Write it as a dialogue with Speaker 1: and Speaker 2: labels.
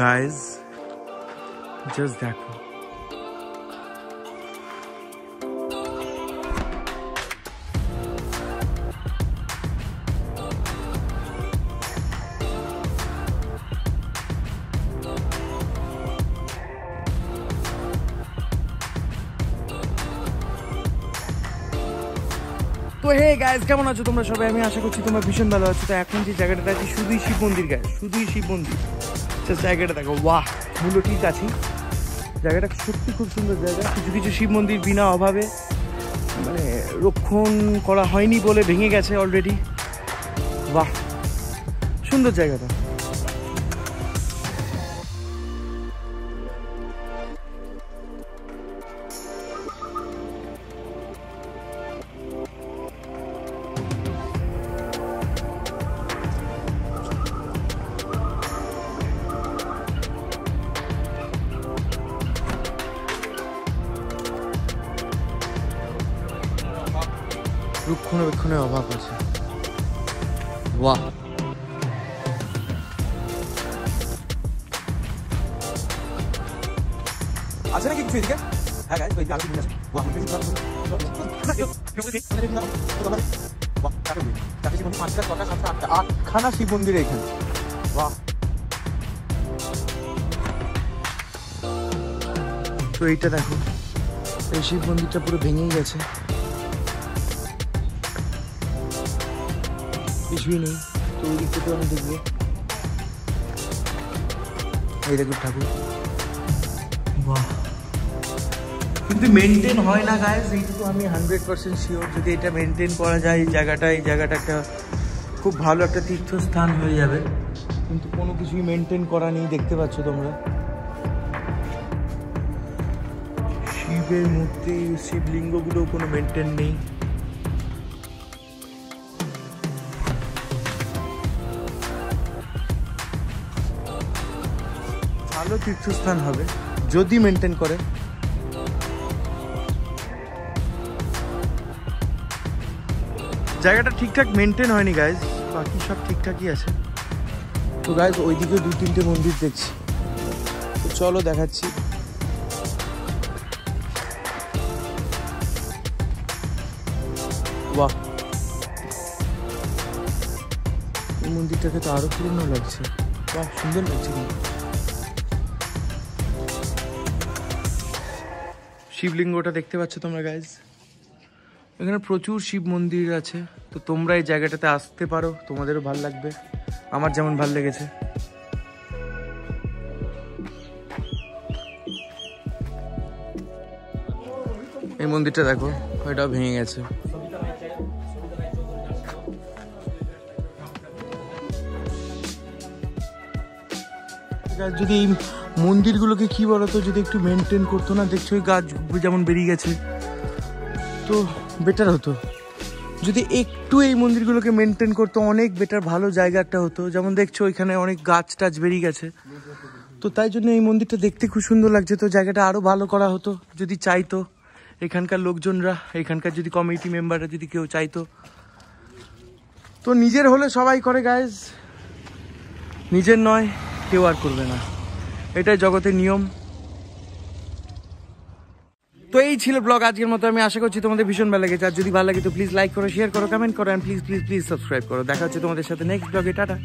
Speaker 1: Guys just দেখো। তো hey guys কেমন আছো তোমরা সবাই? আমি আশা করছি তোমরা ভীষণ ভালো আছো। তো এখন যে জায়গাটা আছে, শুধুই শিব মন্দির গায়ে শুধুই শিব মন্দির। জায়গাটা দেখো, বাহ। মূল্য ঠিক আছে জায়গাটা সত্যি খুব সুন্দর জায়গা। কিছু কিছু শিব মন্দির বিনা অভাবে মানে রক্ষণ করা হয়নি বলে ভেঙে গেছে অলরেডি বাহ। সুন্দর জায়গাটা। রক্ষণাবেক্ষণের অভাব আছে। বাহ।
Speaker 2: আছে নাকি কিছু এদিকে? হ্যাঁ ওই আগে নিয়ে
Speaker 1: আটখানা শিব মন্দির এখানে বাহ তো এইটা দেখো এই শিব মন্দিরটা পুরো ভেঙেই গেছে। কিছুই নেই তো ওই দিকটা তো আমি দেখব এই দেখো ঠাকুর বাহ কিন্তু মেনটেন হয় না গায়ে এইটুকু আমি হান্ড্রেড পার্সেন্ট শিওর যদি এটা মেনটেন করা যায় এই জায়গাটা এই জায়গাটা একটা খুব ভালো একটা তীর্থস্থান হয়ে যাবে। কিন্তু কোনো কিছুই মেনটেন করা নেই দেখতে পাচ্ছ তোমরা। শিবের মূর্তি শিবলিঙ্গগুলো কোনো মেনটেন নেই। ভালো তীর্থস্থান হবে, যদি মেনটেন করে জায়গাটা ঠিকঠাক মেনটেন হয়নি গাইজ বাকি সব ঠিকঠাকই আছে। তো গাইজ ওইদিকে দু তিনটে মন্দির দেখছি। তো, চলো দেখাচ্ছি। বাহ। এই মন্দিরটাকে তো আরও পুরনো লাগছে। বাহ, সুন্দর লাগছে কিন্তু। শিবলিঙ্গটা দেখতে পাচ্ছ তোমরা গাইজ এখানে প্রচুর শিব মন্দির আছে, তো তোমরা এই জায়গাটাতে আসতে পারো, তোমাদেরও ভালো লাগবে, আমার যেমন ভালো লেগেছে। এই মন্দিরটা দেখো, ওইটাও ভেঙে গেছে। যদি এই মন্দিরগুলোকে কি বলতো, যদি একটু মেনটেন করতো না, দেখছ ওই গাছ যেমন বেরিয়ে গেছে, তো বেটার হতো। যদি একটু এই মন্দিরগুলোকে মেনটেন করতো, অনেক বেটার ভালো জায়গা একটা হতো। যেমন দেখছ, ওইখানে অনেক গাছ টাছ বেরিয়ে গেছে। তো তাই জন্য এই মন্দিরটা দেখতে খুব সুন্দর লাগছে। তো জায়গাটা আরও ভালো করা হতো, যদি চাইতো এখানকার লোকজনরা, এখানকার যদি কমিটি মেম্বাররা যদি কেউ চাইতো। তো নিজের হলে সবাই করে গায়েজ নিজের নয়। কেউ আর করবে না। এটাই জগতের নিয়ম। তো এই ছিল ব্লগ আজকের মতো। আমি আশা করছি তোমাদের ভীষণ ভালো লাগে আর যদি ভালো লাগে তো প্লিজ লাইক করো শেয়ার করো কমেন্ট করো প্লিজ প্লিজ প্লিজ সাবস্ক্রাইব করো। দেখা হচ্ছে তোমাদের সাথে নেক্সট ব্লগে টাটা।